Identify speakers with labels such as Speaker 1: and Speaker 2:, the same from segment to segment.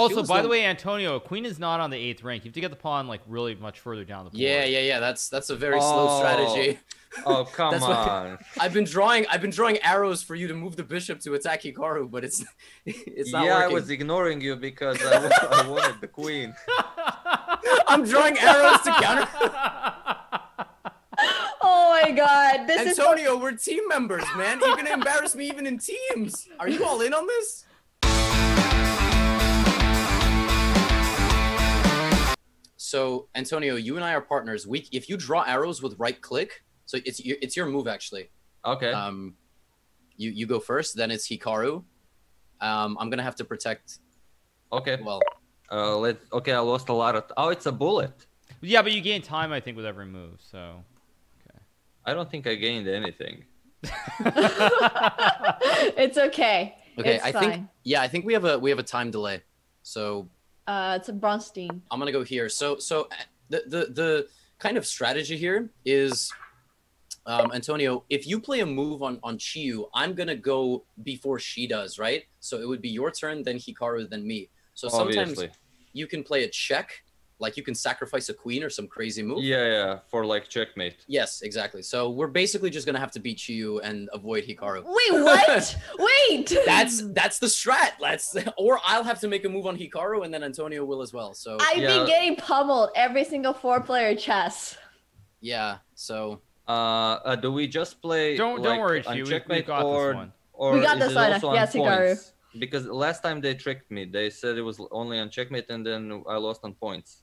Speaker 1: Also,
Speaker 2: feel as
Speaker 1: by the way, Antonio, queen is not on the eighth rank. You have to get the pawn like really much further down the board.
Speaker 2: Yeah, yeah, yeah. That's that's a very slow
Speaker 3: Oh.
Speaker 2: strategy.
Speaker 3: Oh come
Speaker 2: That's what-
Speaker 3: on!
Speaker 2: I've been drawing I've been drawing arrows for you to move the bishop to attack Hikaru, but it's it's not
Speaker 3: yeah, I was ignoring you because I, wa- I wanted the queen.
Speaker 2: I'm drawing arrows to counter.
Speaker 4: Oh my god, this is
Speaker 2: Antonio, we're team members, man. You're gonna embarrass me even in teams. Are you all in on this? So, Antonio, you and I are partners. We, if you draw arrows with right click, so it's your, it's your move actually.
Speaker 3: Okay.
Speaker 2: Um, you you go first, then it's Hikaru. Um, I'm gonna have to protect.
Speaker 3: okay.
Speaker 2: Well,
Speaker 3: Uh, let. Okay, I lost a lot of. oh, it's a bullet.
Speaker 1: Yeah, but you gain time, I think, with every move. So. Okay.
Speaker 3: I don't think I gained anything.
Speaker 4: it's okay.
Speaker 2: okay.
Speaker 4: It's
Speaker 2: I
Speaker 4: fine.
Speaker 2: think yeah. I think we have a we have a time delay. So
Speaker 4: Uh, it's a Bronstein.
Speaker 2: I'm gonna go here. So so uh, the the the kind of strategy here is, um, Antonio, if you play a move on on Qiyu, I'm gonna go before she does, right? So it would be your turn, then Hikaru, then me. So sometimes
Speaker 3: Obviously.
Speaker 2: you can play a check, like you can sacrifice a queen or some crazy move.
Speaker 3: Yeah, yeah. For like checkmate.
Speaker 2: Yes, exactly. So we're basically just gonna have to beat Qiyu and avoid Hikaru.
Speaker 4: Wait, what? Wait.
Speaker 2: That's that's the strat. Let's or I'll have to make a move on Hikaru and then Antonio will as well. So
Speaker 4: I've
Speaker 3: Yeah.
Speaker 4: been getting pummeled every single four-player chess.
Speaker 2: yeah. So
Speaker 3: Uh, uh, do we just play?
Speaker 1: Don't don't worry,
Speaker 3: on
Speaker 1: Qiyu. We, we got
Speaker 3: or,
Speaker 1: this one.
Speaker 3: Or
Speaker 4: We got this
Speaker 3: it
Speaker 4: one,
Speaker 3: also on
Speaker 4: yes, Hikaru.
Speaker 3: points? Because last time they tricked me. They said it was only on checkmate, and then I lost on points.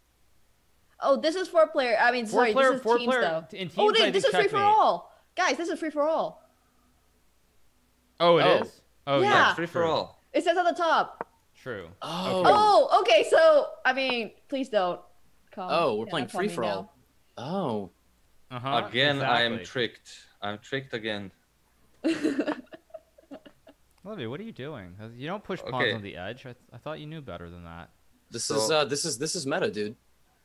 Speaker 4: Oh, this is four-player. I mean,
Speaker 1: Four
Speaker 4: sorry,
Speaker 1: player,
Speaker 4: this is
Speaker 1: four
Speaker 4: teams
Speaker 1: player.
Speaker 4: though.
Speaker 1: In teams,
Speaker 4: Oh, dude, this
Speaker 1: think
Speaker 4: is free for all. Guys, this is free for all.
Speaker 1: Oh, it
Speaker 2: Oh.
Speaker 1: is. Oh
Speaker 4: Yeah.
Speaker 1: yeah,
Speaker 3: Free for all.
Speaker 4: It says at the top.
Speaker 1: True.
Speaker 2: oh
Speaker 4: Oh, okay. So, I mean, please don't. Come
Speaker 2: Oh, we're
Speaker 4: down
Speaker 2: playing free for all. Oh.
Speaker 1: Uh huh.
Speaker 3: Again, I am tricked. I'm tricked again.
Speaker 4: now.
Speaker 1: Olivia, what are you doing? You don't push pawns
Speaker 3: Okay.
Speaker 1: on the edge. I, I thought you knew better than that.
Speaker 2: This
Speaker 3: So-
Speaker 2: is uh this is this is meta, dude.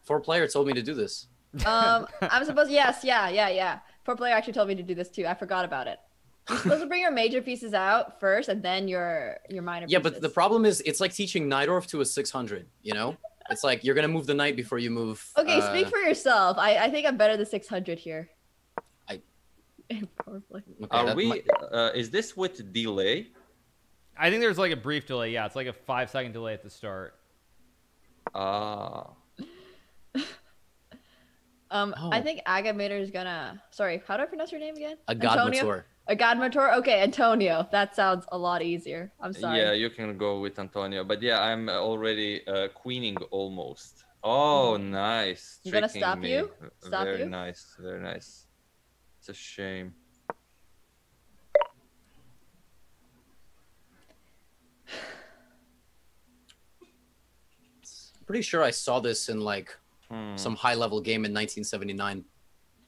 Speaker 2: Four player told me to do this.
Speaker 4: um, I'm supposed. Yes, yeah, yeah, yeah. Four player actually told me to do this too. I forgot about it. You're supposed to bring your major pieces out first, and then your your minor.
Speaker 2: Yeah,
Speaker 4: pieces.
Speaker 2: but the problem is it's like teaching Najdorf to a 600, you know? It's like you're gonna move the knight before you move.
Speaker 4: Okay,
Speaker 2: uh,
Speaker 4: speak for yourself. I, I think I'm better than 600 here.
Speaker 2: I-
Speaker 4: Probably.
Speaker 2: okay,
Speaker 3: Are we?
Speaker 2: might-
Speaker 3: Uh, is this with delay?
Speaker 1: I think there's like a brief delay. Yeah, it's like a five second delay at the start.
Speaker 3: Ah.
Speaker 4: Um, I
Speaker 2: Oh.
Speaker 4: think Agamator is gonna. Sorry, how do I pronounce your name again?
Speaker 2: a Godmator.
Speaker 4: Agadmator. Okay, Antonio. That sounds a lot easier. I'm sorry.
Speaker 3: Yeah, you can go with Antonio. But yeah, I'm already uh, queening almost. Oh, nice.
Speaker 4: You gonna stop
Speaker 3: me.
Speaker 4: you? Stop
Speaker 3: very
Speaker 4: you?
Speaker 3: nice. Very nice. It's a shame.
Speaker 2: Pretty sure I saw this in like
Speaker 3: Hmm.
Speaker 2: some high level game in 1979.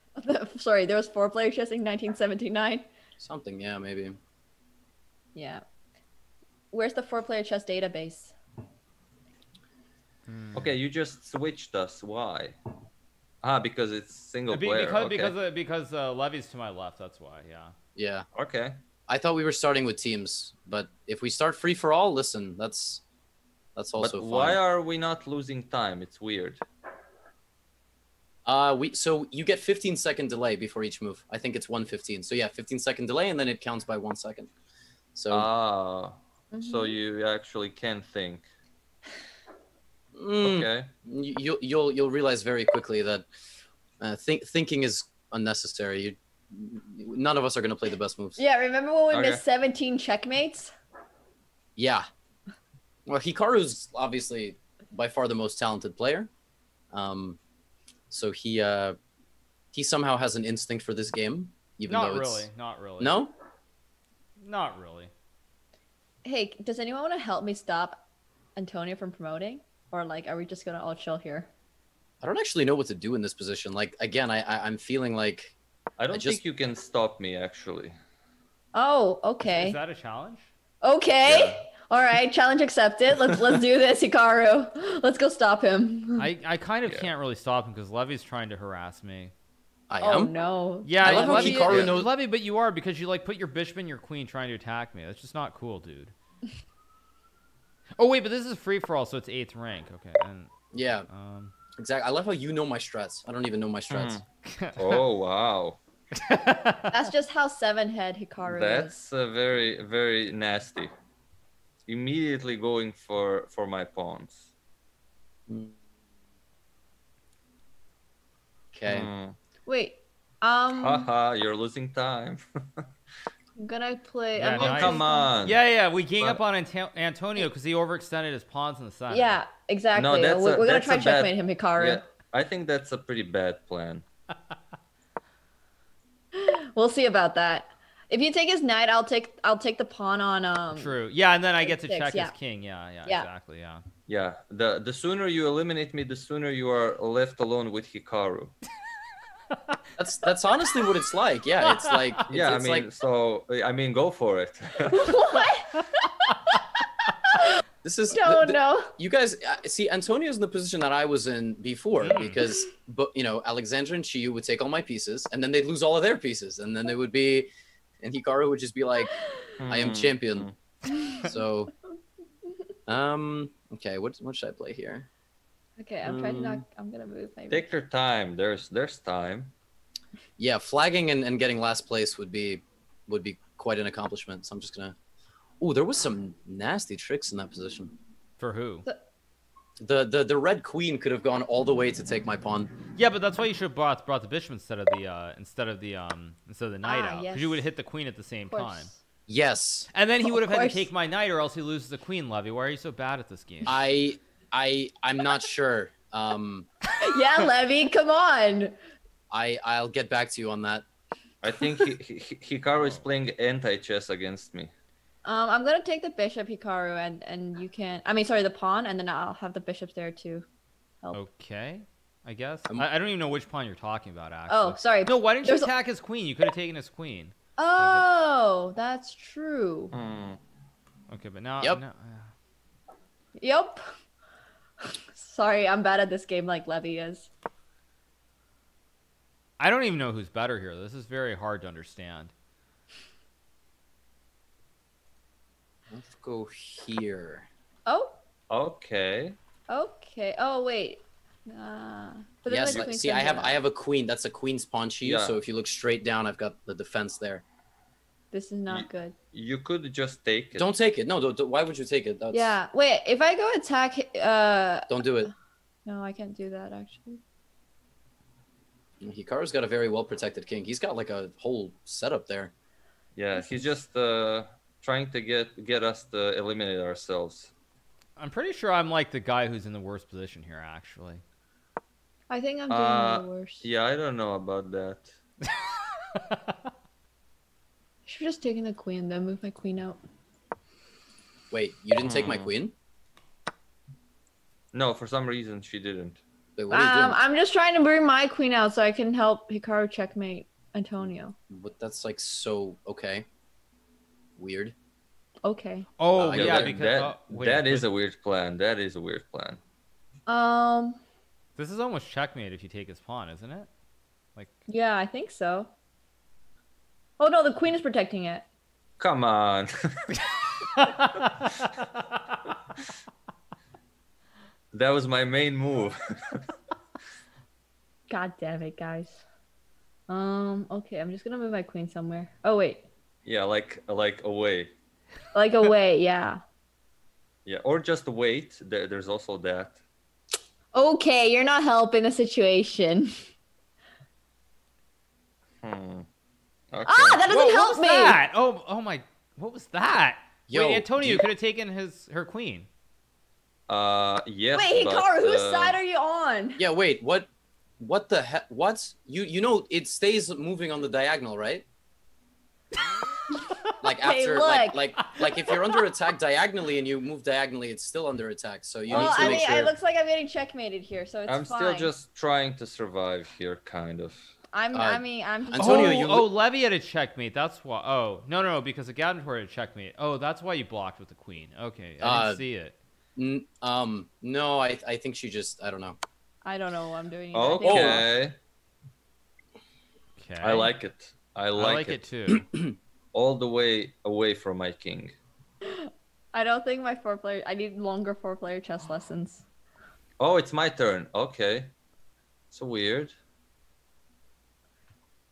Speaker 4: sorry, there was four player chess in 1979.
Speaker 2: Something, yeah, maybe.
Speaker 4: Yeah. Where's the four player chess database?
Speaker 3: Okay, you just switched us. Why? Ah, because it's single
Speaker 1: Be-
Speaker 3: player.
Speaker 1: because
Speaker 3: okay.
Speaker 1: because uh, because uh, Levy's to my left. That's why. Yeah.
Speaker 2: Yeah.
Speaker 3: okay.
Speaker 2: I thought we were starting with teams, but if we start free for all, listen, that's that's also
Speaker 3: but
Speaker 2: fine.
Speaker 3: why are we not losing time? It's weird.
Speaker 2: Uh, we so you get 15 second delay before each move. I think it's 115. So yeah, 15 second delay, and then it counts by one second. So
Speaker 3: Ah, so
Speaker 4: Mhm.
Speaker 3: you actually can think.
Speaker 2: mm,
Speaker 3: Okay.
Speaker 2: you, you'll you'll you'll realize very quickly that uh, think thinking is unnecessary. You, none of us are gonna play the best moves.
Speaker 4: Yeah, remember when we
Speaker 3: Okay.
Speaker 4: missed 17 checkmates?
Speaker 2: Yeah. Well, Hikaru's obviously by far the most talented player. Um, so he uh, he somehow has an instinct for this game, even
Speaker 1: Not
Speaker 2: though
Speaker 1: really.
Speaker 2: it's
Speaker 1: Not really.
Speaker 2: no.
Speaker 1: Not really.
Speaker 4: Hey, does anyone want to help me stop Antonio from promoting? Or like, are we just gonna all chill here?
Speaker 2: I don't actually know what to do in this position. Like again, I, I I'm feeling like
Speaker 3: I don't
Speaker 2: just-
Speaker 3: think you can stop me actually.
Speaker 4: Oh, okay.
Speaker 1: Is that a challenge?
Speaker 4: Okay.
Speaker 3: Yeah.
Speaker 4: All right, challenge accepted. Let's let's do this, Hikaru. Let's go stop him.
Speaker 1: I, I kind of
Speaker 3: Yeah.
Speaker 1: can't really stop him because Levy's trying to harass me.
Speaker 2: I am.
Speaker 4: oh
Speaker 2: am.
Speaker 4: no.
Speaker 1: Yeah,
Speaker 2: I love how
Speaker 1: Levy,
Speaker 2: Hikaru
Speaker 1: uh,
Speaker 2: knows-
Speaker 1: Levy, but you are because you like put your bishop and your queen trying to attack me. That's just not cool, dude. Oh wait, but this is free for all, so it's eighth rank. Okay. And
Speaker 2: Yeah,
Speaker 1: um.
Speaker 2: exactly. I love how you know my strats. I don't even know my strats.
Speaker 3: Oh wow,
Speaker 4: That's just how seven head Hikaru is.
Speaker 3: that's uh, very very nasty. Immediately going for for my pawns.
Speaker 2: Okay.
Speaker 3: Hmm.
Speaker 4: Wait. Um,
Speaker 3: Haha, you're losing time.
Speaker 4: I'm gonna play.
Speaker 1: Yeah,
Speaker 4: I'm
Speaker 3: oh
Speaker 4: gonna
Speaker 1: nice.
Speaker 3: come on.
Speaker 1: Yeah, yeah, we gang up on Anta- Antonio because he overextended his pawns in the center.
Speaker 4: Yeah, exactly.
Speaker 3: that's
Speaker 4: we're
Speaker 3: a-
Speaker 4: we're gonna
Speaker 3: that's
Speaker 4: try
Speaker 3: a bad-
Speaker 4: checkmate him, Hikaru.
Speaker 3: Yeah, I think that's a pretty bad plan.
Speaker 4: We'll see about that. If you take his knight, I'll take I'll take the pawn on um.
Speaker 1: True. Yeah, and then I get to
Speaker 4: Six,
Speaker 1: check
Speaker 4: yeah.
Speaker 1: his king. Yeah, yeah,
Speaker 4: Yeah.
Speaker 1: exactly. Yeah.
Speaker 3: Yeah, the the sooner you eliminate me, the sooner you are left alone with Hikaru.
Speaker 2: That's that's honestly what it's like. Yeah, it's like it's,
Speaker 3: yeah,
Speaker 2: it's
Speaker 3: I mean,
Speaker 2: like
Speaker 3: so I mean, go for it.
Speaker 4: what?
Speaker 2: this is
Speaker 4: Don't
Speaker 2: th- th-
Speaker 4: know.
Speaker 2: you guys uh, see Antonio's in the position that I was in before
Speaker 1: Mm.
Speaker 2: because but you know Alexandra and Qiyu would take all my pieces and then they'd lose all of their pieces and then they would be and Hikaru would just be like I am
Speaker 3: Hmm,
Speaker 2: champion.
Speaker 3: hmm.
Speaker 2: so um okay what what should I play here
Speaker 4: Okay, I'm trying to not.
Speaker 2: Um,
Speaker 4: I'm gonna move my.
Speaker 3: Take your time. There's there's time.
Speaker 2: yeah flagging and, and getting last place would be would be quite an accomplishment so I'm just gonna oh there was some nasty tricks in that position
Speaker 1: For who?
Speaker 2: The the the red queen could have gone all the way to take my pawn
Speaker 1: Yeah, but that's why you should have brought brought the bishop instead of the uh instead of the um instead of the knight
Speaker 4: Ah,
Speaker 1: out because
Speaker 4: yes.
Speaker 1: you would have hit the queen at the same time.
Speaker 2: yes
Speaker 1: And then he would have had to take my knight, or else he loses the queen. Levy, why are you so bad at this game?
Speaker 2: I I I'm not sure. Um,
Speaker 4: yeah, Levy, come on.
Speaker 2: I I'll get back to you on that.
Speaker 3: I think Hi- Hi- Hikaru is playing anti chess against me.
Speaker 4: Um, I'm gonna take the bishop, Hikaru, and and you can. I mean, sorry, the pawn, and then I'll have the bishops there too. Help.
Speaker 1: Okay, I guess.
Speaker 2: Um,
Speaker 1: I, I don't even know which pawn you're talking about. Actually.
Speaker 4: Oh, sorry.
Speaker 1: No, why didn't you
Speaker 4: There's a-
Speaker 1: attack his queen? You could have taken his queen.
Speaker 4: Oh, that's true.
Speaker 3: Hmm.
Speaker 1: Okay, but now.
Speaker 2: Yep.
Speaker 1: now- uh,
Speaker 4: Yep. Sorry, I'm bad at this game like Levy is.
Speaker 1: I don't even know who's better here. This is very hard to understand.
Speaker 2: Let's go here.
Speaker 4: Oh,
Speaker 3: Okay.
Speaker 4: okay. Oh wait. Uh, but
Speaker 2: yes,
Speaker 4: the
Speaker 2: but
Speaker 4: queen's
Speaker 2: see, I have I have a queen. That's a queen's pawn to you.
Speaker 3: Yeah.
Speaker 2: So if you look straight down, I've got the defense there.
Speaker 4: This is not good.
Speaker 3: You could just take it.
Speaker 2: Don't take it. No, don't, don't- why would you take it? That's,
Speaker 4: Yeah. Wait. If I go attack, uh,
Speaker 2: Don't do it.
Speaker 4: no, I can't do that actually.
Speaker 2: Hikaru's got a very well protected king. He's got like a whole setup there.
Speaker 3: Yeah, he's just uh, trying to get get us to eliminate ourselves.
Speaker 1: I'm pretty sure I'm like the guy who's in the worst position here, actually.
Speaker 4: I think I'm doing
Speaker 3: Uh,
Speaker 4: the worst.
Speaker 3: Yeah, I don't know about that.
Speaker 4: I should have just taken the queen, then move my queen out.
Speaker 2: Wait, you didn't take my
Speaker 3: Hmm.
Speaker 2: queen?
Speaker 3: No, for some reason she didn't.
Speaker 2: Wait, what
Speaker 4: Um. I'm just trying to bring my queen out so I can help Hikaru checkmate Antonio.
Speaker 2: But that's like so okay. Weird.
Speaker 4: Okay.
Speaker 1: oh
Speaker 2: Uh,
Speaker 1: yeah,
Speaker 2: yeah,
Speaker 3: that,
Speaker 1: because
Speaker 3: that,
Speaker 1: uh, wait,
Speaker 3: that is
Speaker 1: but
Speaker 3: a weird plan. That is a weird plan.
Speaker 4: Um.
Speaker 1: This is almost checkmate if you take his pawn, isn't it? Like
Speaker 4: Yeah, I think so. Oh no, the queen is protecting it.
Speaker 3: Come on. that was my main move.
Speaker 4: God damn it, guys. Um. Okay, I'm just gonna move my queen somewhere. Oh wait,
Speaker 3: yeah, like like away.
Speaker 4: like away. Yeah.
Speaker 3: Yeah, or just wait. There, there's also that.
Speaker 4: Okay, you're not helping the situation.
Speaker 3: Hmm. Okay.
Speaker 4: Ah, that doesn't
Speaker 1: Whoa,
Speaker 4: help
Speaker 1: what was
Speaker 4: me.
Speaker 1: that? Oh, oh my! What was that?
Speaker 2: Yo,
Speaker 1: Wait, Antonio
Speaker 2: you-
Speaker 1: could have taken his her queen.
Speaker 3: Uh, yes.
Speaker 4: Wait,
Speaker 3: but,
Speaker 4: Hikaru, whose
Speaker 3: uh,
Speaker 4: side are you on?
Speaker 2: Yeah, wait, what what the heck what? You you know it stays moving on the diagonal, right? like
Speaker 4: Hey,
Speaker 2: after like,
Speaker 4: look.
Speaker 2: like like if you're under attack diagonally and you move diagonally, it's still under attack. So you
Speaker 4: well,
Speaker 2: need to
Speaker 4: I
Speaker 2: make
Speaker 4: mean,
Speaker 2: sure
Speaker 4: it looks like I'm getting checkmated here, so it's
Speaker 3: I'm
Speaker 4: fine.
Speaker 3: still just trying to survive here, kind of.
Speaker 4: I'm.
Speaker 2: Uh,
Speaker 4: I mean, I'm just.
Speaker 2: Antonio,
Speaker 1: oh,
Speaker 2: you
Speaker 1: oh,
Speaker 2: li-
Speaker 1: Levy had a checkmate. That's why. Oh, no, no, no, because the Gadentor had a checkmate. Oh, that's why you blocked with the queen. Okay, I
Speaker 2: Uh,
Speaker 1: didn't see it.
Speaker 2: N- um no, I I think she just I don't know.
Speaker 4: I don't know what I'm doing. either. I
Speaker 3: Okay.
Speaker 1: Okay,
Speaker 3: I like it. I
Speaker 1: I
Speaker 3: like,
Speaker 1: like
Speaker 3: it.
Speaker 1: it too.
Speaker 3: All the way away from my king.
Speaker 4: I don't think my four player. I need longer four player chess lessons.
Speaker 3: Oh, it's my turn. Okay. So weird.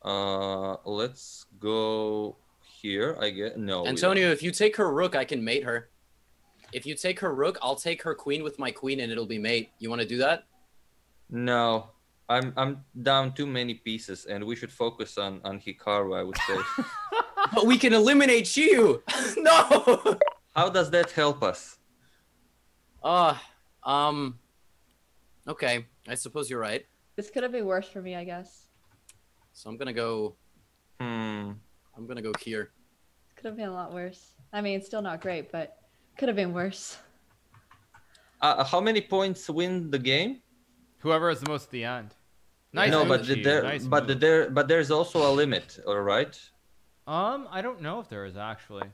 Speaker 3: Uh, let's go here. I get no.
Speaker 2: Antonio, if you take her rook, I can mate her. If you take her rook, I'll take her queen with my queen, and it'll be mate. You want to do that?
Speaker 3: No, I'm I'm down too many pieces, and we should focus on on Hikaru. I would say.
Speaker 2: But we can eliminate Qiyu. no.
Speaker 3: How does that help us?
Speaker 2: Uh, um. Okay, I suppose you're right.
Speaker 4: This could have been worse for me, I guess.
Speaker 2: So I'm gonna go.
Speaker 3: Hmm.
Speaker 2: I'm gonna go here.
Speaker 4: Could have been a lot worse. I mean, it's still not great, but could have been worse.
Speaker 3: Uh, how many points win the game?
Speaker 1: Whoever has the most at the end. Nice
Speaker 3: no, but the, there,
Speaker 1: Nice
Speaker 3: but the, there, but there's also a limit. All right.
Speaker 1: Um, I don't know if there is actually.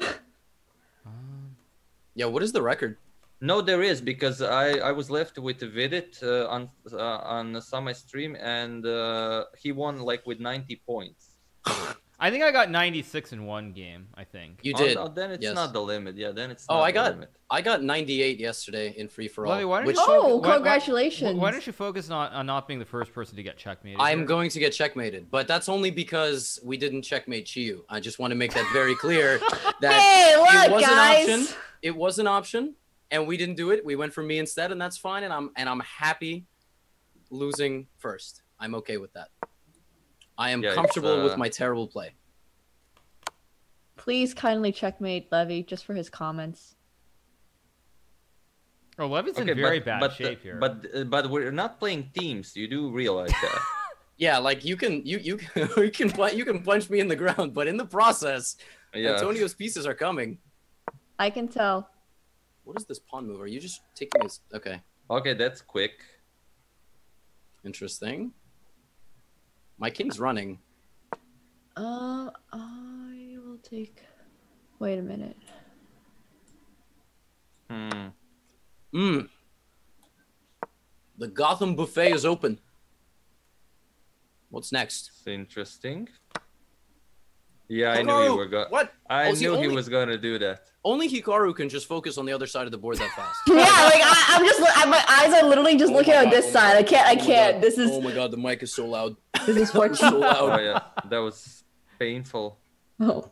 Speaker 1: Um,
Speaker 2: Yeah. What is the record?
Speaker 3: No, there is because I I was left with Vidit uh, on uh, on semi stream and uh, he won like with 90 points.
Speaker 1: I think I got 96 in one game. I think.
Speaker 2: You
Speaker 3: Oh,
Speaker 2: did.
Speaker 3: no, then it's
Speaker 2: yes.
Speaker 3: not the limit. Yeah, then it's.
Speaker 2: Oh,
Speaker 3: not
Speaker 2: I
Speaker 3: the
Speaker 2: got-
Speaker 3: limit.
Speaker 2: I got 98 yesterday in free for all.
Speaker 1: Levy, why don't
Speaker 2: which
Speaker 1: you
Speaker 4: Oh,
Speaker 1: why- why-
Speaker 4: congratulations.
Speaker 1: Why, don't you focus on, on not being the first person to get checkmated?
Speaker 2: I'm
Speaker 1: here?
Speaker 2: going to get checkmated, but that's only because we didn't checkmate Qiyu. I just want to make that very clear that
Speaker 4: hey,
Speaker 2: it was
Speaker 4: guys.
Speaker 2: an option. It was an option, and we didn't do it. We went for me instead, and that's fine. And I'm and I'm happy losing first. I'm okay with that. I am
Speaker 3: Yeah, it's,
Speaker 2: comfortable with
Speaker 3: uh,
Speaker 2: my terrible play.
Speaker 4: Please kindly checkmate Levy just for his comments.
Speaker 1: Oh, Levy's in
Speaker 3: Okay,
Speaker 1: very
Speaker 3: but,
Speaker 1: bad
Speaker 3: but,
Speaker 1: shape here.
Speaker 3: But uh, but we're not playing teams. You do realize that.
Speaker 2: Yeah, like you can you you you can you can punch me in the ground, but in the process,
Speaker 3: yeah.
Speaker 2: Antonio's pieces are coming.
Speaker 4: I can tell.
Speaker 2: What is this pawn move? Are you just taking his? Okay,
Speaker 3: Okay, that's quick.
Speaker 2: interesting. My king's running.
Speaker 4: Um, I will take. Wait a minute.
Speaker 3: Hmm.
Speaker 2: Mmm. The Gotham buffet is open. What's next?
Speaker 3: It's interesting. Yeah, I knew you were going.
Speaker 2: What?
Speaker 3: I
Speaker 2: Oh, see,
Speaker 3: knew he
Speaker 2: only-
Speaker 3: was gonna do that.
Speaker 2: Only Hikaru can just focus on the other side of the board that fast.
Speaker 4: yeah, like I, I'm just. I, my eyes are literally just
Speaker 2: Oh
Speaker 4: looking
Speaker 2: my
Speaker 4: on this
Speaker 2: oh my
Speaker 4: side. I can't. I
Speaker 2: oh
Speaker 4: can't.
Speaker 2: God,
Speaker 4: This is.
Speaker 2: Oh my god, the mic is so loud.
Speaker 4: This is
Speaker 2: so
Speaker 4: fortunate.
Speaker 2: loud.
Speaker 3: Oh yeah, that was painful.
Speaker 4: Oh,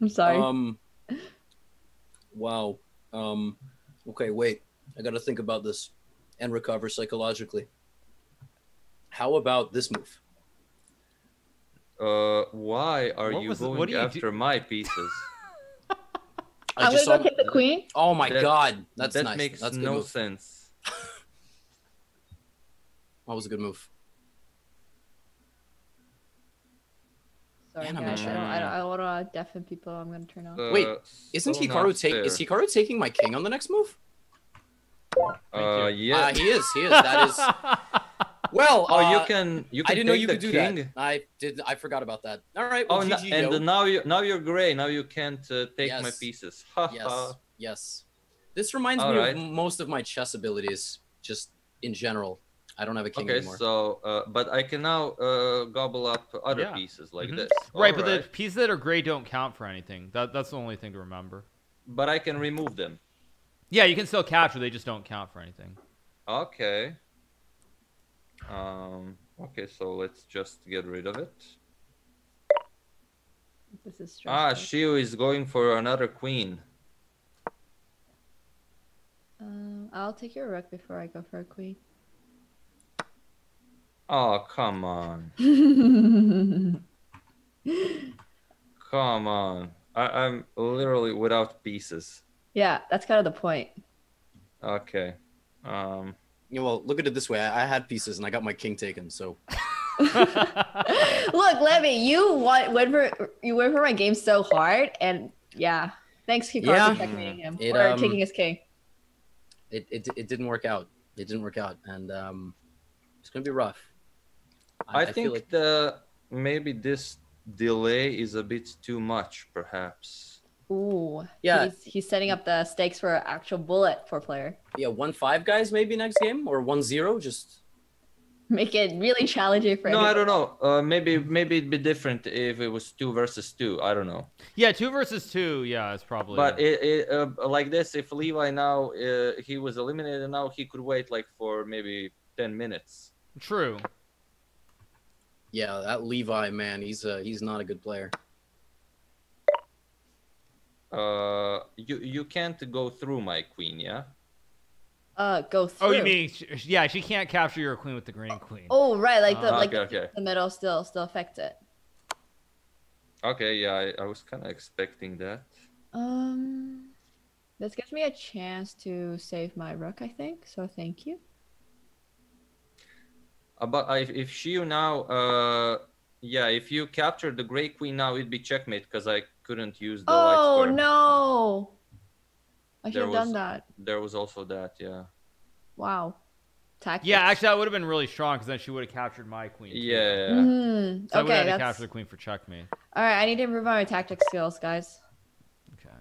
Speaker 4: I'm sorry.
Speaker 2: Um. Wow. Um. Okay, wait. I gotta think about this and recover psychologically. How about this move?
Speaker 3: Uh, why are
Speaker 1: What
Speaker 3: you
Speaker 1: was the-
Speaker 3: going
Speaker 1: what do you do-
Speaker 3: after my pieces?
Speaker 2: I
Speaker 4: I'm
Speaker 2: just
Speaker 4: gonna
Speaker 2: saw.
Speaker 4: take the queen.
Speaker 2: Oh my
Speaker 3: That-
Speaker 2: god, that's
Speaker 3: that
Speaker 2: nice.
Speaker 3: makes
Speaker 2: that's
Speaker 3: no
Speaker 2: move.
Speaker 3: sense.
Speaker 2: That was a good move.
Speaker 4: Sorry,
Speaker 2: Man, I'm
Speaker 4: guys. I don't. I don't, I don't want to deafen people. I'm gonna turn off.
Speaker 3: Uh,
Speaker 2: Wait, Isn't
Speaker 3: so
Speaker 2: Hikaru
Speaker 3: not
Speaker 2: take? Is
Speaker 3: fair.
Speaker 2: Hikaru taking my king on the next move?
Speaker 3: Uh,
Speaker 1: you.
Speaker 3: yeah.
Speaker 2: Uh, he is. He is. That is. Well,
Speaker 3: oh,
Speaker 2: uh,
Speaker 3: you can. You can
Speaker 2: I didn't know you
Speaker 3: the
Speaker 2: could do
Speaker 3: king.
Speaker 2: that. I did. I forgot about that. All right.
Speaker 3: Oh,
Speaker 2: Well,
Speaker 3: no,
Speaker 2: GG,
Speaker 3: and
Speaker 2: yo.
Speaker 3: now you now you're gray. Now you can't uh, take my pieces. Ha
Speaker 2: Yes. Yes. This reminds me
Speaker 3: Alright.
Speaker 2: of most of my chess abilities, just in general. I don't have a king
Speaker 3: Okay,
Speaker 2: anymore.
Speaker 3: so uh, but I can now uh, gobble up other
Speaker 1: Yeah.
Speaker 3: pieces like
Speaker 1: Mhm.
Speaker 3: this.
Speaker 1: right, but the pieces that are gray don't count for anything. That, that's the only thing to remember.
Speaker 3: but I can remove them.
Speaker 1: Yeah, you can still capture. They just don't count for anything.
Speaker 3: Okay. Um. Okay, so let's just get rid of it.
Speaker 4: This is
Speaker 3: strange.
Speaker 4: Ah,
Speaker 3: Qiyu is going for another queen.
Speaker 4: Um, I'll take your rook before I go for a queen.
Speaker 3: Oh, come on. Come on. I, I'm literally without pieces.
Speaker 4: yeah, that's kind of the point.
Speaker 3: Okay. Um.
Speaker 2: Yeah, well, look at it this way. I, I had pieces and I got my king taken. So
Speaker 4: Look, Levy, you won, went for you went for my game so hard, and yeah, thanks Hikaru
Speaker 2: Yeah.
Speaker 4: for checkmating him
Speaker 2: It,
Speaker 4: or
Speaker 2: um,
Speaker 4: taking his king.
Speaker 2: it, it, it didn't work out. It didn't work out, and um, it's gonna be rough.
Speaker 3: I,
Speaker 2: feel
Speaker 3: think
Speaker 2: like-
Speaker 3: the maybe this delay is a bit too much, perhaps.
Speaker 4: Ooh,
Speaker 2: Yeah.
Speaker 4: He's, he's setting up the stakes for actual bullet for player.
Speaker 2: yeah, one five guys maybe next game or one zero. Just
Speaker 4: Make it really challenging for
Speaker 3: No, I don't know. Uh, maybe maybe it'd be different if it was two versus two. I don't know.
Speaker 1: Yeah, two versus two. Yeah, it's probably.
Speaker 3: But it, it uh, like this, if Levy now uh, he was eliminated, now he could wait like for maybe ten minutes.
Speaker 1: true.
Speaker 2: Yeah, that Levy man, he's uh, he's not a good player.
Speaker 3: Uh, you you can't go through my queen, yeah.
Speaker 4: Uh, go through.
Speaker 1: Oh, you mean? Yeah, she can't capture your queen with the green queen.
Speaker 4: Oh, right, like the
Speaker 1: Ah,
Speaker 4: like
Speaker 3: okay, okay.
Speaker 4: the middle still still affects it.
Speaker 3: Okay, yeah, I, I was kind of expecting that.
Speaker 4: Um, this gives me a chance to save my rook, I think. So thank you.
Speaker 3: Uh, but I, if Qiyu now, uh, yeah, if you captured the gray queen now, it'd be checkmate because I couldn't use the white
Speaker 4: Oh
Speaker 3: square.
Speaker 4: no! I should have done that.
Speaker 3: There was also that, yeah.
Speaker 4: Wow. Tactics.
Speaker 1: Yeah, actually, that would have been really strong because then she would have captured my queen. too.
Speaker 3: Yeah.
Speaker 4: Mhm.
Speaker 1: So I would have had to capture the queen for checkmate.
Speaker 4: all right. I need to improve my tactic skills, guys.
Speaker 1: Okay.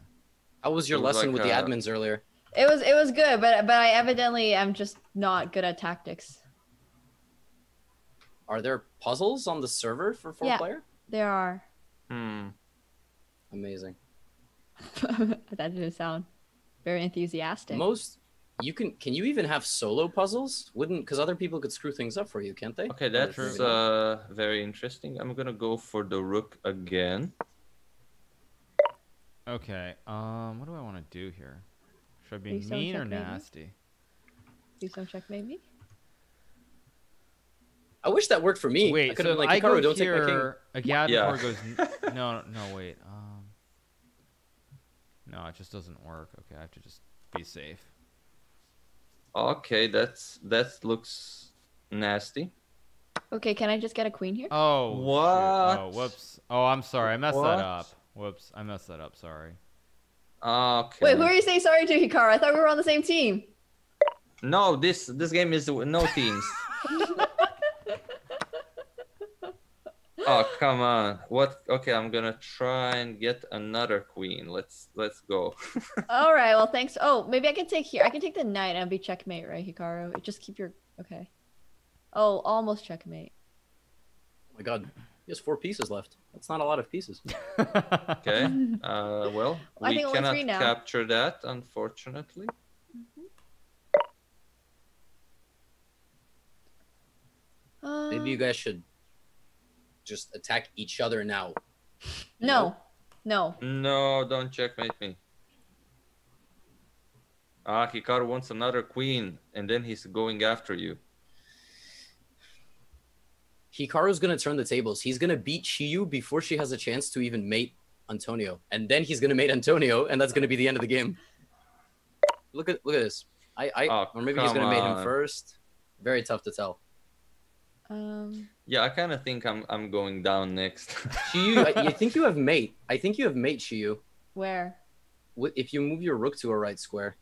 Speaker 2: How was your
Speaker 3: was
Speaker 2: lesson
Speaker 3: like,
Speaker 2: with the
Speaker 3: uh,
Speaker 2: admins earlier?
Speaker 4: It was it was good, but but I evidently am just not good at tactics.
Speaker 2: Are there puzzles on the server for four
Speaker 4: Yeah.
Speaker 2: player?
Speaker 4: There are.
Speaker 3: Hmm.
Speaker 2: Amazing.
Speaker 4: that didn't sound very enthusiastic.
Speaker 2: Most you can can you even have solo puzzles? Wouldn't because other people could screw things up for you, can't they?
Speaker 3: Okay, that's uh, very interesting. I'm gonna go for the rook again.
Speaker 1: Okay. Um, what do I want to do here? Should I be mean or
Speaker 4: checkmate me.
Speaker 1: nasty?
Speaker 4: Do some checkmate me.
Speaker 2: I wish that worked for me. I
Speaker 1: Wait,
Speaker 2: could
Speaker 1: so
Speaker 2: have
Speaker 1: if
Speaker 2: been
Speaker 1: I
Speaker 2: like, Hikaru, don't take my king.
Speaker 1: here, a Gadford
Speaker 3: Yeah.
Speaker 1: goes. No, no, wait. Um, no, it just doesn't work. Okay, I have to just be safe.
Speaker 3: Okay, that's that looks nasty.
Speaker 4: Okay, can I just get a queen here?
Speaker 1: Oh. shoot.
Speaker 3: What?
Speaker 1: Oh, whoops. Oh, I'm sorry. I messed
Speaker 3: What?
Speaker 1: that up. Whoops. I messed that up. Sorry.
Speaker 3: Okay.
Speaker 4: Wait, who are you saying sorry to, Hikaru? I thought we were on the same team.
Speaker 3: No, this this game is no teams. oh come on! What? Okay, I'm gonna try and get another queen. Let's let's go.
Speaker 4: All right. Well, thanks. Oh, maybe I can take here. I can take the knight and be checkmate, right, Hikaru? Just keep your okay. Oh, almost checkmate.
Speaker 2: Oh my god, he has four pieces left. That's not a lot of pieces.
Speaker 3: Okay. Uh, well,
Speaker 4: I
Speaker 3: we
Speaker 4: think
Speaker 3: cannot
Speaker 4: three now.
Speaker 3: capture that, unfortunately.
Speaker 4: Uh,
Speaker 2: Maybe you guys should just attack each other now.
Speaker 4: no, no.
Speaker 3: No, don't checkmate me. Ah, Hikaru wants another queen, and then he's going after you.
Speaker 2: Hikaru's gonna turn the tables. He's gonna beat Qiyu before she has a chance to even mate Antonio, and then he's gonna mate Antonio, and that's gonna be the end of the game. Look at look at this. I I
Speaker 3: Oh,
Speaker 2: or maybe he's gonna
Speaker 3: come
Speaker 2: mate him first. Very tough to tell.
Speaker 4: Um,
Speaker 3: Yeah, I kind of think I'm I'm going down next.
Speaker 2: Qiyu, I, I think you have mate. I think you have mate Qiyu.
Speaker 4: where?
Speaker 2: If you move your rook to a right square,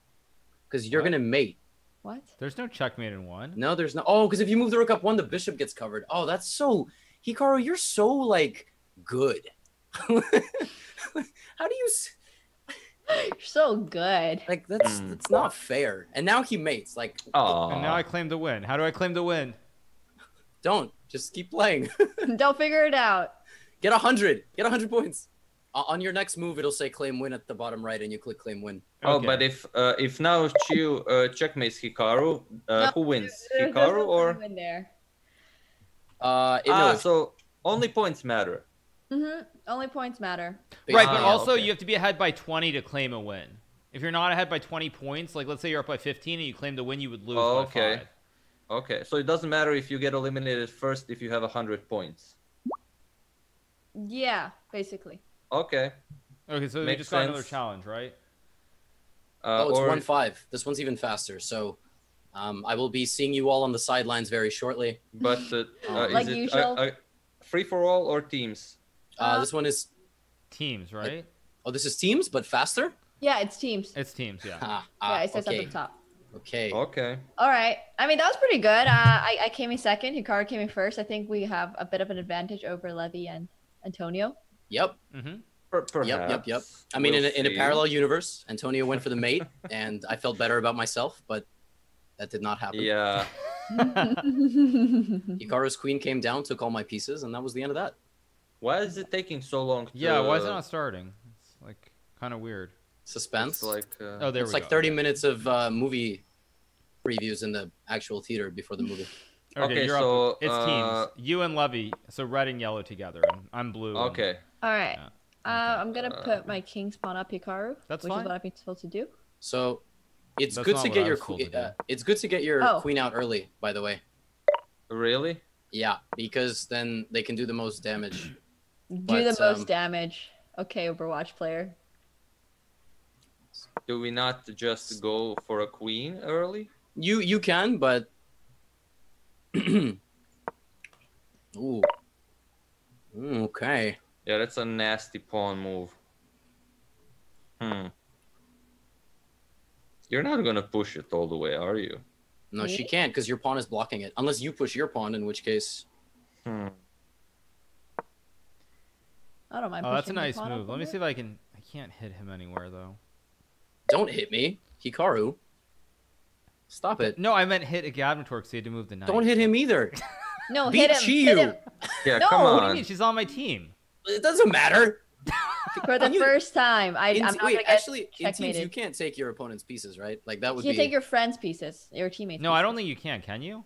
Speaker 2: because you're
Speaker 1: What?
Speaker 2: gonna mate.
Speaker 4: What?
Speaker 1: There's no checkmate in one.
Speaker 2: No, there's no. Oh, because if you move the rook up one, the bishop gets covered. Oh, that's so. Hikaru, you're so like good. How do you s-
Speaker 4: You're so good.
Speaker 2: like? That's
Speaker 3: Mm.
Speaker 2: that's not fair. And now he mates. Like,
Speaker 3: Oh,
Speaker 1: And now I claim the win. How do I claim the win?
Speaker 2: don't just keep playing.
Speaker 4: Don't figure it out.
Speaker 2: Get a hundred. Get a hundred points. O- on your next move, it'll say claim win at the bottom right, and you click claim win.
Speaker 3: Oh, but if uh, if now Qiyu uh, checkmates Hikaru, uh,
Speaker 4: No,
Speaker 3: who wins?
Speaker 4: There-
Speaker 3: Hikaru or?
Speaker 4: win there.
Speaker 2: Uh, it,
Speaker 3: Ah,
Speaker 2: no,
Speaker 3: so only points matter.
Speaker 4: Mm-hmm. Only points matter.
Speaker 1: Right, but
Speaker 3: Ah,
Speaker 1: also
Speaker 3: okay.
Speaker 1: you have to be ahead by 20 to claim a win. If you're not ahead by 20 points, like let's say you're up by 15 and you claim the win, you would lose
Speaker 3: Oh,
Speaker 1: by
Speaker 3: okay.
Speaker 1: five.
Speaker 3: Okay, so it doesn't matter if you get eliminated first if you have hundred points.
Speaker 4: Yeah, basically.
Speaker 3: Okay.
Speaker 1: Okay, so we
Speaker 3: Makes
Speaker 1: just got another challenge, right?
Speaker 3: Uh,
Speaker 2: oh, it's
Speaker 3: or
Speaker 2: one five. This one's even faster. So, um, I will be seeing you all on the sidelines very shortly.
Speaker 3: but uh, uh,
Speaker 4: Like
Speaker 3: is it
Speaker 4: usual.
Speaker 3: uh, uh, free for all or teams?
Speaker 2: Uh,
Speaker 4: Uh,
Speaker 2: this one is.
Speaker 1: Teams, right?
Speaker 2: Oh, this is teams, but faster.
Speaker 4: Yeah, it's teams.
Speaker 1: It's teams, yeah.
Speaker 2: Ah,
Speaker 4: yeah,
Speaker 2: ah,
Speaker 4: it says
Speaker 2: okay.
Speaker 4: at the top.
Speaker 2: Okay.
Speaker 3: Okay.
Speaker 4: All right. I mean, that was pretty good. Uh, I, I came in second. Hikaru came in first. I think we have a bit of an advantage over Levy and Antonio.
Speaker 2: Yep.
Speaker 1: Mm-hmm.
Speaker 3: Per-
Speaker 2: Yep, yep, yep. I mean,
Speaker 3: We'll
Speaker 2: in, a, in a parallel universe, Antonio went for the mate, and I felt better about myself, but that did not happen.
Speaker 3: Yeah.
Speaker 2: Hikaru's queen came down, took all my pieces, and that was the end of that.
Speaker 3: Why is it taking so long? To,
Speaker 1: Yeah, why is it
Speaker 3: uh,
Speaker 1: not starting? It's like kind of weird.
Speaker 2: Suspense.
Speaker 3: It's like uh,
Speaker 1: Oh, there
Speaker 2: it's
Speaker 1: we
Speaker 2: like
Speaker 1: go.
Speaker 2: 30 minutes of uh, movie previews in the actual theater before the movie.
Speaker 1: Okay,
Speaker 3: Okay,
Speaker 1: you're
Speaker 3: so,
Speaker 1: up. It's
Speaker 3: uh,
Speaker 1: teams. You and Levy. So red and yellow together. And I'm blue. and-
Speaker 3: okay.
Speaker 4: All right.
Speaker 1: Yeah.
Speaker 4: Uh, I'm gonna
Speaker 3: Uh,
Speaker 4: put my king spawn up Hikaru,
Speaker 1: That's
Speaker 4: which
Speaker 1: fine.
Speaker 4: is what I've been told to do.
Speaker 2: So it's
Speaker 1: That's
Speaker 2: good to get your
Speaker 1: was
Speaker 2: que-
Speaker 1: to
Speaker 2: uh, it's good to get your
Speaker 4: Oh.
Speaker 2: queen out early. By the way,
Speaker 3: Really?
Speaker 2: yeah, because then they can do the most damage.
Speaker 4: Do
Speaker 2: But,
Speaker 4: the most
Speaker 2: um,
Speaker 4: damage. Okay, Overwatch player.
Speaker 3: Do we not just go for a queen early?
Speaker 2: You you can, but ooh, Mm, okay.
Speaker 3: Yeah, that's a nasty pawn move. Hmm. You're not gonna push it all the way, are you?
Speaker 2: No, she can't because your pawn is blocking it. Unless you push your pawn, in which case,
Speaker 3: Hmm.
Speaker 4: I don't mind.
Speaker 1: Oh, that's a nice move. Let me see if I can. I can't hit him anywhere though.
Speaker 2: don't hit me, Hikaru. Stop it.
Speaker 1: No, I meant hit a Gavin because he had to move the knight.
Speaker 2: Don't hit him either.
Speaker 4: No,
Speaker 2: Beat
Speaker 4: hit him. Hit him
Speaker 3: Yeah,
Speaker 4: No,
Speaker 3: come
Speaker 4: what
Speaker 1: What do you mean? She's on my team.
Speaker 2: It doesn't matter.
Speaker 4: for the
Speaker 2: You-
Speaker 4: first time. I,
Speaker 2: In-
Speaker 4: I'm not
Speaker 2: wait,
Speaker 4: get
Speaker 2: actually, in teams you can't take your opponent's pieces, right? Like that would
Speaker 4: You
Speaker 2: be.
Speaker 4: take your friends' pieces, your teammates.
Speaker 1: No, I don't think you can. Can you?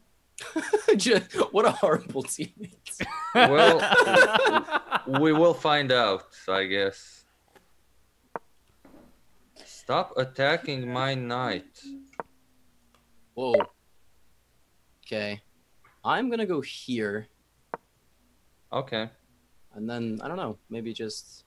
Speaker 2: Just- what a horrible teammate.
Speaker 3: Well, we will find out, I guess. Stop attacking my knight.
Speaker 2: Whoa. Okay. I'm gonna go here,
Speaker 3: Okay.
Speaker 2: and then I don't know. Maybe just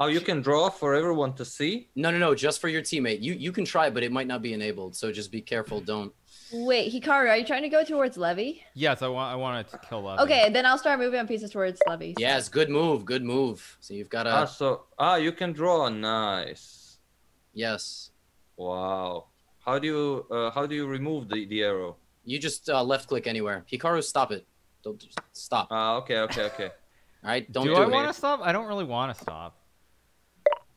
Speaker 3: Oh, you can draw for everyone to see?
Speaker 2: no, no, no. Just for your teammate. You you can try, but it might not be enabled. So just be careful. Don't.
Speaker 4: Wait, Hikaru, are you trying to go towards Levy?
Speaker 1: yes, I want. I wanted to kill Levy.
Speaker 4: Okay, then I'll start moving on pieces towards Levy.
Speaker 2: Yes, good move. Good move. So you've got to.
Speaker 3: Ah, so ah, you can draw. Nice.
Speaker 2: yes.
Speaker 3: Wow. How do you uh, how do you remove the, the arrow?
Speaker 2: You just uh, left click anywhere. Hikaru, stop it. Don't stop. All
Speaker 3: Ah, okay, okay, okay.
Speaker 2: All right, Don't
Speaker 1: do,
Speaker 2: do,
Speaker 1: I want to stop? I don't really want to stop.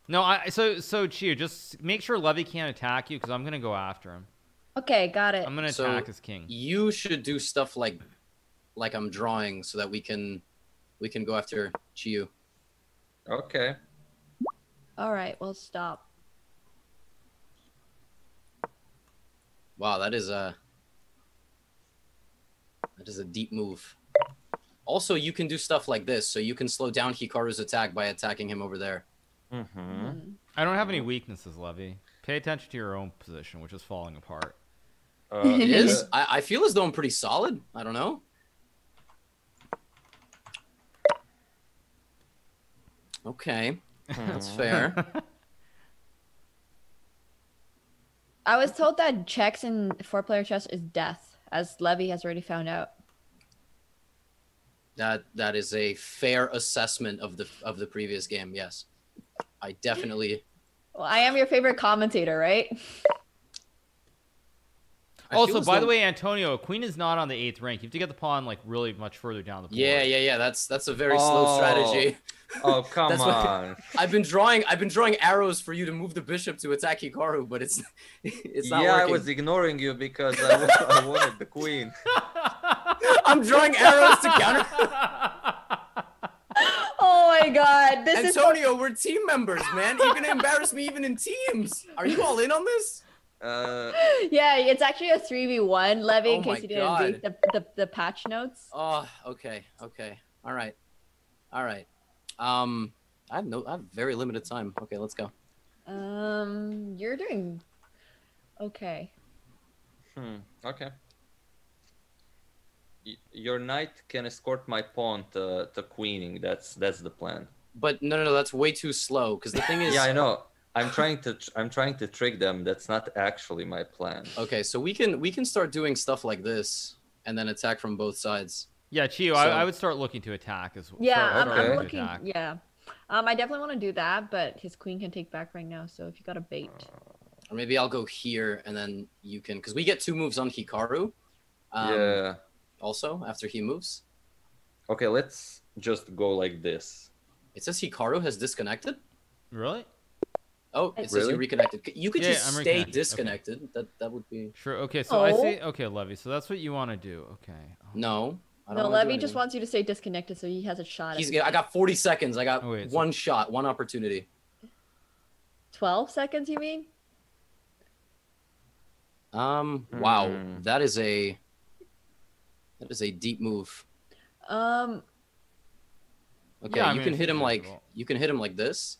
Speaker 1: No, I so so Qiyu, just make sure Levy can't attack you because I'm gonna go after him.
Speaker 4: Okay, got it.
Speaker 1: I'm gonna
Speaker 2: So-
Speaker 1: attack his king.
Speaker 2: You should do stuff like, like I'm drawing, so that we can, we can go after Qiyu.
Speaker 3: Okay.
Speaker 4: All right, well, stop.
Speaker 2: Wow, that is a that is a deep move. Also, you can do stuff like this, so you can slow down Hikaru's attack by attacking him over there.
Speaker 3: Mm-hmm.
Speaker 4: Mm.
Speaker 1: I don't have any weaknesses, Levy. Pay attention to your own position, which is falling apart.
Speaker 3: Uh,
Speaker 2: It
Speaker 4: Yeah.
Speaker 2: is. I, I feel as though I'm pretty solid. I don't know. Okay, that's
Speaker 3: hmm.
Speaker 2: fair.
Speaker 4: I was told that checks in four-player chess is death, as Levy has already found out.
Speaker 2: that that is a fair assessment of the of the previous game. Yes, I definitely.
Speaker 4: Well, I am your favorite commentator, right?
Speaker 2: I
Speaker 1: also, by the
Speaker 2: though-
Speaker 1: way, Antonio, Queen is not on the eighth rank. You have to get the pawn like really much further down the board.
Speaker 2: Yeah, yeah, yeah. That's that's a very slow oh. strategy.
Speaker 3: Oh come
Speaker 2: That's what-
Speaker 3: on.
Speaker 2: I've been drawing I've been drawing arrows for you to move the bishop to attack Hikaru, but it's it's not
Speaker 3: yeah, I was ignoring you because I, wa- I wanted the queen.
Speaker 2: I'm drawing arrows to counter
Speaker 4: Oh my god, this is
Speaker 2: Antonio, we're team members, man. You're gonna embarrass me even in teams. Are you all in on this?
Speaker 3: Uh,
Speaker 4: yeah, it's actually a three v one. Levy,
Speaker 2: Oh
Speaker 4: in case you didn't read the, the the patch notes.
Speaker 2: Oh, okay, okay. All right. All right. Um I have no I have very limited time. Okay, let's go.
Speaker 4: Um, you're doing okay.
Speaker 3: hmm, okay. Y- Your knight can escort my pawn to, to queening. That's that's the plan.
Speaker 2: But no no no, that's way too slow because the thing is
Speaker 3: Yeah, I know. I'm trying to tr- I'm trying to trick them. That's not actually my plan.
Speaker 2: Okay, so we can we can start doing stuff like this and then attack from both sides.
Speaker 1: Yeah, Qiyu,
Speaker 2: So-
Speaker 1: I, I would start looking to attack as well.
Speaker 4: Yeah, I'm,
Speaker 3: okay.
Speaker 4: I'm looking. Yeah, um, I definitely want to do that, but his queen can take back right now. So if you got a bait,
Speaker 2: Or maybe I'll go here and then you can because we get two moves on Hikaru. Um,
Speaker 3: yeah.
Speaker 2: Also, after he moves,
Speaker 3: Okay, let's just go like this.
Speaker 2: it says Hikaru has disconnected.
Speaker 1: Really?
Speaker 2: Oh, it says you reconnected. You could
Speaker 1: Yeah,
Speaker 2: just
Speaker 1: I'm
Speaker 2: stay
Speaker 1: reconnected. Okay.
Speaker 2: disconnected. That that would be
Speaker 1: Sure. Okay. So I
Speaker 4: Oh.
Speaker 1: see. Okay, Levy. So that's what you want to do. Okay. Oh.
Speaker 2: no. I
Speaker 4: No,
Speaker 2: don't wanna
Speaker 4: Levy just wants you to stay disconnected so he has a shot.
Speaker 2: He's.
Speaker 4: at
Speaker 2: I got 40 seconds. I got
Speaker 1: Oh, wait, so-
Speaker 2: one shot, one opportunity.
Speaker 4: 12 seconds, you mean?
Speaker 2: Um. Wow.
Speaker 3: Hmm.
Speaker 2: That is a. That is a deep move.
Speaker 4: Um,
Speaker 2: Okay,
Speaker 1: Yeah, I
Speaker 2: you
Speaker 1: mean,
Speaker 2: can hit him like you can hit him like this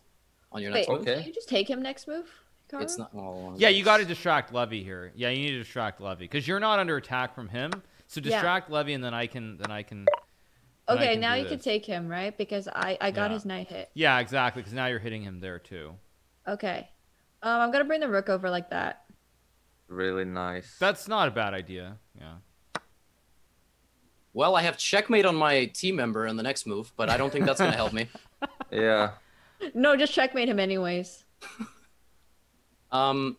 Speaker 2: on your next
Speaker 4: wait,
Speaker 2: move.
Speaker 3: Okay.
Speaker 4: can you just take him next move? Hikaru?
Speaker 2: It's not. Oh,
Speaker 1: Yeah, you got to distract Levy here. Yeah, you need to distract Levy because you're not under attack from him. So
Speaker 4: Yeah.
Speaker 1: distract Levy, and then I can. Then I can. then I
Speaker 4: Okay,
Speaker 1: can
Speaker 4: now
Speaker 1: do
Speaker 4: you can take him, right? Because I I got
Speaker 1: Yeah.
Speaker 4: his knight hit.
Speaker 1: Yeah, exactly. Because now you're hitting him there too.
Speaker 4: Okay. Um, I'm gonna bring the rook over like that.
Speaker 3: Really nice.
Speaker 1: That's not a bad idea. Yeah.
Speaker 2: Well, I have checkmate on my team member in the next move, but I don't think that's gonna help me.
Speaker 3: yeah.
Speaker 4: No, just checkmate him anyways.
Speaker 2: Um.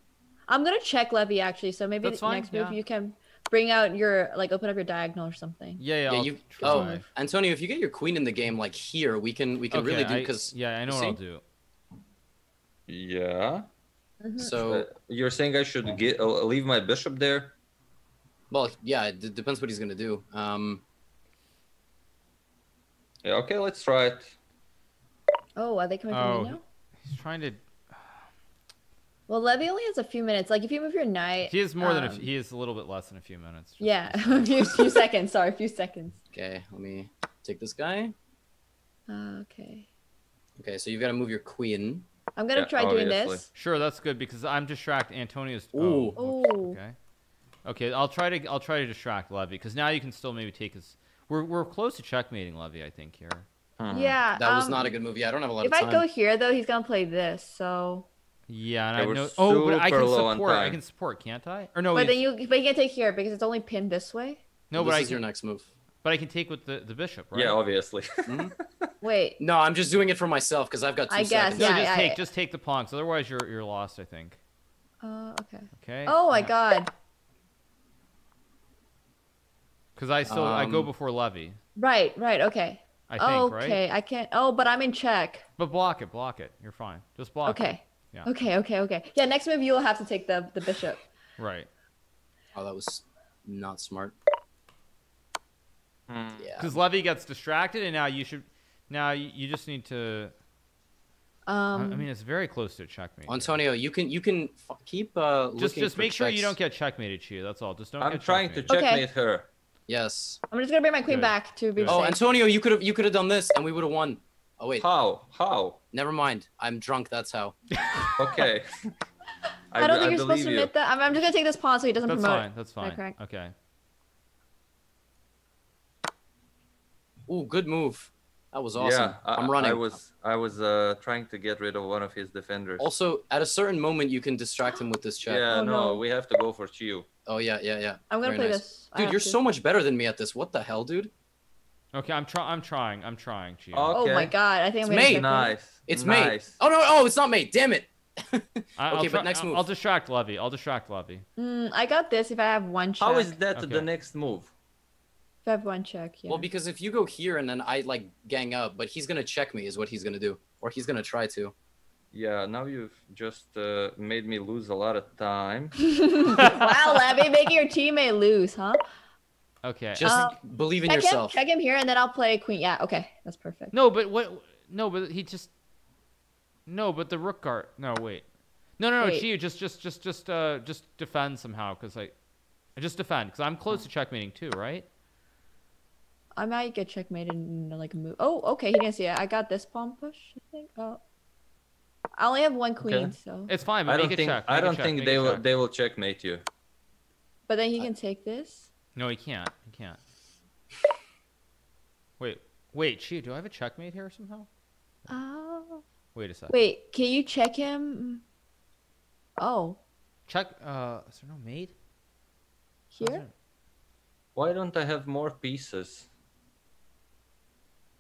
Speaker 4: I'm gonna check Levy actually, so maybe the
Speaker 1: fine,
Speaker 4: next move
Speaker 1: yeah.
Speaker 4: you can bring out your like open up your diagonal or something.
Speaker 1: Yeah, yeah.
Speaker 2: Yeah, you.
Speaker 1: try.
Speaker 2: Oh, Antonio, if you get your queen in the game like here, we can we can
Speaker 1: okay,
Speaker 2: really do
Speaker 1: I-
Speaker 2: because
Speaker 1: yeah, I know what
Speaker 2: see?
Speaker 1: I'll do.
Speaker 3: Yeah.
Speaker 4: Mhm.
Speaker 2: so
Speaker 3: Uh, you're saying I should get uh, leave my bishop there?
Speaker 2: well yeah it d- depends what he's gonna do. Um.
Speaker 3: Yeah. Okay, let's try it.
Speaker 4: Oh, are they coming for
Speaker 1: Oh.
Speaker 4: me now?
Speaker 1: He's trying to.
Speaker 4: Well, Levy only has a few minutes. Like if you move your knight,
Speaker 1: He is more than a.
Speaker 4: um,
Speaker 1: He is a little bit less than a few minutes.
Speaker 4: yeah, a few, few seconds. Sorry, a few seconds.
Speaker 2: Okay, let me take this guy.
Speaker 4: Uh, okay.
Speaker 2: Okay, so you've got to move your queen.
Speaker 4: I'm gonna
Speaker 3: Yeah,
Speaker 4: try doing this.
Speaker 1: Sure, that's good because I'm distract Antonio's.
Speaker 2: Ooh.
Speaker 1: Oh,
Speaker 4: Ooh.
Speaker 1: okay. Okay, I'll try to. I'll try to distract Levy because now you can still maybe take his. We're we're close to checkmating Levy, I think here.
Speaker 3: Hmm.
Speaker 4: Yeah.
Speaker 2: That was
Speaker 4: um,
Speaker 2: not a good move. Yeah, I don't have a lot
Speaker 4: If
Speaker 2: of
Speaker 4: I go here though, he's gonna play this. So,
Speaker 1: Yeah, and
Speaker 3: Yeah,
Speaker 1: I know. Oh, but I can support. I can support, can't I? Or no,
Speaker 4: but then you but you can't take here because it's only pinned this way.
Speaker 1: no,
Speaker 2: this
Speaker 1: but I
Speaker 2: is your next move.
Speaker 1: But I can take with the the bishop, right?
Speaker 3: Yeah, obviously.
Speaker 4: Wait.
Speaker 2: No, I'm just doing it for myself because I've got two
Speaker 4: I guess,
Speaker 2: seconds.
Speaker 1: No,
Speaker 4: Yeah,
Speaker 1: just
Speaker 4: yeah,
Speaker 1: take
Speaker 4: yeah.
Speaker 1: just take the pawn. 'cause otherwise, you're you're lost. I think.
Speaker 4: Uh, okay.
Speaker 1: Okay.
Speaker 4: Oh my god.
Speaker 1: Because I still I go
Speaker 2: Um,
Speaker 1: before Levy.
Speaker 4: Right. Right. Okay.
Speaker 1: I think, right?
Speaker 4: okay. I can't. Oh, but I'm in check.
Speaker 1: But block it, block it. You're fine. Just block. it.
Speaker 4: Okay.
Speaker 1: Yeah.
Speaker 4: Okay. Okay. Okay. Yeah. Next move, you'll have to take the the bishop.
Speaker 1: Right.
Speaker 2: Oh, that was not smart.
Speaker 3: Hmm.
Speaker 2: Yeah.
Speaker 1: Because Levy gets distracted, and now you should. Now you, you just need to. I-
Speaker 4: Um.
Speaker 1: I mean, it's very close to a checkmate. here.
Speaker 2: Antonio, you can you can f- keep uh
Speaker 1: just
Speaker 2: looking
Speaker 1: just
Speaker 2: for
Speaker 1: make sure you don't get checkmated, Chia. That's all. Just don't.
Speaker 3: I'm
Speaker 1: get
Speaker 3: trying to
Speaker 1: checkmated.
Speaker 4: Okay.
Speaker 3: checkmate her.
Speaker 2: Yes.
Speaker 4: I'm just gonna bring my queen
Speaker 1: Good.
Speaker 4: back to be
Speaker 1: Good.
Speaker 2: Oh,
Speaker 4: safe.
Speaker 2: Antonio, you could have you could have done this and we would have won. Oh wait,
Speaker 3: How? How?
Speaker 2: never mind. I'm drunk. That's how.
Speaker 3: Okay.
Speaker 4: I, don't
Speaker 3: be-
Speaker 4: think you're supposed to
Speaker 3: believe you.
Speaker 4: admit that. I'm, I'm just gonna take this pawn so he doesn't
Speaker 1: That's
Speaker 4: promote.
Speaker 1: fine. That's fine.
Speaker 4: correct?
Speaker 1: Okay.
Speaker 2: Ooh, good move. That was awesome.
Speaker 3: Yeah, I,
Speaker 2: I'm running.
Speaker 3: I was I was uh, trying to get rid of one of his defenders.
Speaker 2: Also, at a certain moment, you can distract him with this check.
Speaker 3: yeah,
Speaker 4: Oh,
Speaker 3: no,
Speaker 4: no.
Speaker 3: we have to go for Qiyu.
Speaker 2: Oh yeah, yeah, yeah.
Speaker 4: I'm gonna
Speaker 2: Very
Speaker 4: play
Speaker 2: nice.
Speaker 4: this. I
Speaker 2: Dude, you're
Speaker 4: to.
Speaker 2: so much better than me at this. What the hell, dude?
Speaker 1: Okay. I'm trying. I'm trying. I'm trying, Chia.
Speaker 3: Oh,
Speaker 4: Oh my god! I think I'm
Speaker 2: It's
Speaker 4: gonna
Speaker 2: made.
Speaker 4: check
Speaker 3: Nice.
Speaker 2: It's
Speaker 3: nice.
Speaker 2: mate. Oh no, oh, it's not mate. Damn it. Okay,
Speaker 1: I'll
Speaker 2: but
Speaker 1: try-
Speaker 2: next move.
Speaker 1: I'll distract Levy. I'll distract Levy.
Speaker 4: Mm, I got this if I have one check.
Speaker 3: How is that
Speaker 1: Okay.
Speaker 3: the next move?
Speaker 4: If I have one check, yeah.
Speaker 2: Well, because if you go here and then I like gang up, but he's gonna check me, is what he's gonna do, or he's gonna try to.
Speaker 3: Yeah, now you've just uh, made me lose a lot of time.
Speaker 4: wow, Levy, making your teammate lose, huh?
Speaker 1: Okay.
Speaker 2: Just
Speaker 4: Um,
Speaker 2: believe in
Speaker 4: Check him,
Speaker 2: yourself.
Speaker 4: check him here, and then I'll play queen. Yeah, okay, that's perfect.
Speaker 1: No, but what? No, but he just. No, but the rook guard. No, wait. No, no, no,
Speaker 4: Wait.
Speaker 1: Chia, just, just, just, just, uh, just defend somehow, because I, I just defend, because I'm close to checkmating too, right?
Speaker 4: I might get checkmated in like a move. Oh, okay, he didn't see it. I got this pawn push. I think. Oh, I only have one queen,
Speaker 3: Okay.
Speaker 4: so.
Speaker 1: It's fine, but
Speaker 3: I don't
Speaker 1: a
Speaker 3: think
Speaker 1: check.
Speaker 3: I don't
Speaker 1: check,
Speaker 3: think
Speaker 1: make
Speaker 3: they will they will checkmate you.
Speaker 4: But then he can take this.
Speaker 1: No, he can't. He can't. Wait, wait, Chia, do I have a checkmate here somehow?
Speaker 4: Oh.
Speaker 1: Wait a sec.
Speaker 4: Wait, can you check him? Oh,
Speaker 1: Check. Uh, is there no mate? How's
Speaker 4: here.
Speaker 3: Why don't I have more pieces?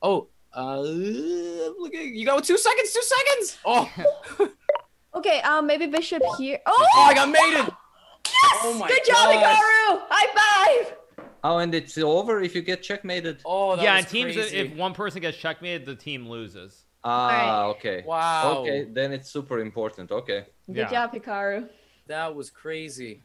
Speaker 2: Oh, uh, look at you got two seconds. Two seconds. Oh,
Speaker 4: Okay, um, maybe bishop here. Oh,
Speaker 2: oh, I got mated.
Speaker 4: Yes!
Speaker 2: oh my
Speaker 4: Good job,
Speaker 2: God.
Speaker 4: Hikaru! High five!
Speaker 3: Oh, and it's over if you get checkmated.
Speaker 2: Oh, that
Speaker 1: yeah,
Speaker 2: was
Speaker 1: in teams,
Speaker 2: crazy.
Speaker 1: if one person gets checkmated, the team loses.
Speaker 3: Ah, okay.
Speaker 2: Wow.
Speaker 3: Okay, then it's super important. Okay.
Speaker 4: Good
Speaker 1: Yeah.
Speaker 4: job, Hikaru.
Speaker 2: That was crazy.